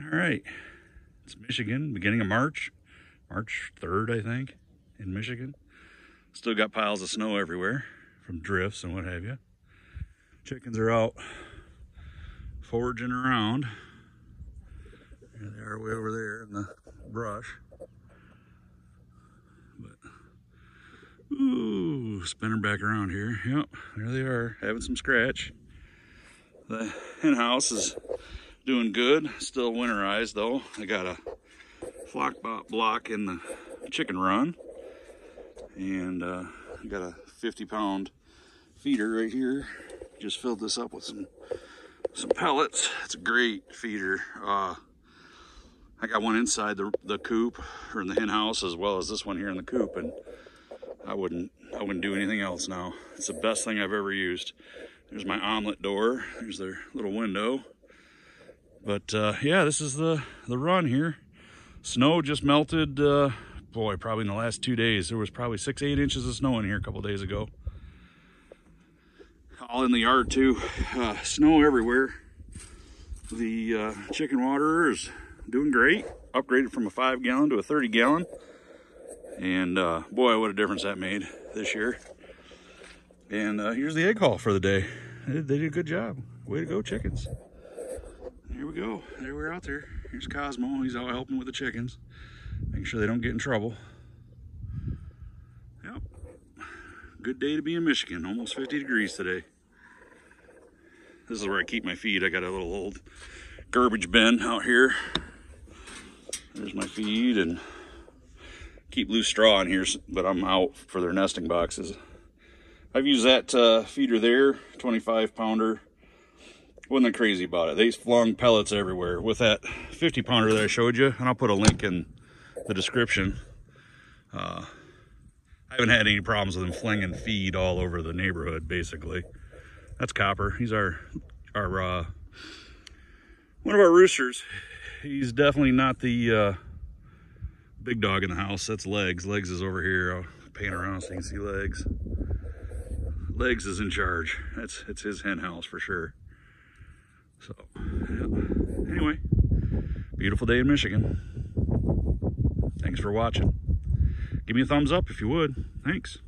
All right. It's Michigan, beginning of March. March 3rd, I think, in Michigan. Still got piles of snow everywhere from drifts and what have you. Chickens are out foraging around. There they are way over there in the brush. But, ooh, spinning back around here. Yep, there they are, having some scratch. The hen house is doing good. Still winterized though. I got a flock block in the chicken run. And uh, I got a 50 pound feeder right here. Just filled this up with some some pellets. It's a great feeder. Uh, I got one inside the, the coop or in the hen house as well as this one here in the coop and I wouldn't I wouldn't do anything else now. It's the best thing I've ever used. There's my Omlet door. There's their little window. But uh, yeah, this is the, the run here. Snow just melted, uh, boy, probably in the last two days. There was probably six, eight inches of snow in here a couple days ago. All in the yard too. Uh, snow everywhere. The uh, chicken water is doing great. Upgraded from a five gallon to a 30 gallon. And uh, boy, what a difference that made this year. And uh, here's the egg haul for the day. They did a good job. Way to go, chickens here we go. There we're out there. Here's Cosmo. He's out helping with the chickens. Making sure they don't get in trouble. Yep. Good day to be in Michigan. Almost 50 degrees today. This is where I keep my feed. I got a little old garbage bin out here. There's my feed and keep loose straw in here, but I'm out for their nesting boxes. I've used that uh, feeder there, 25 pounder wasn't crazy about it. They flung pellets everywhere with that 50 pounder that I showed you, and I'll put a link in the description. Uh, I haven't had any problems with them flinging feed all over the neighborhood, basically. That's Copper. He's our, our uh, one of our roosters. He's definitely not the uh, big dog in the house. That's Legs. Legs is over here. I'll paint around so you can see Legs. Legs is in charge. That's it's his hen house for sure. So, yeah. anyway, beautiful day in Michigan. Thanks for watching. Give me a thumbs up if you would. Thanks.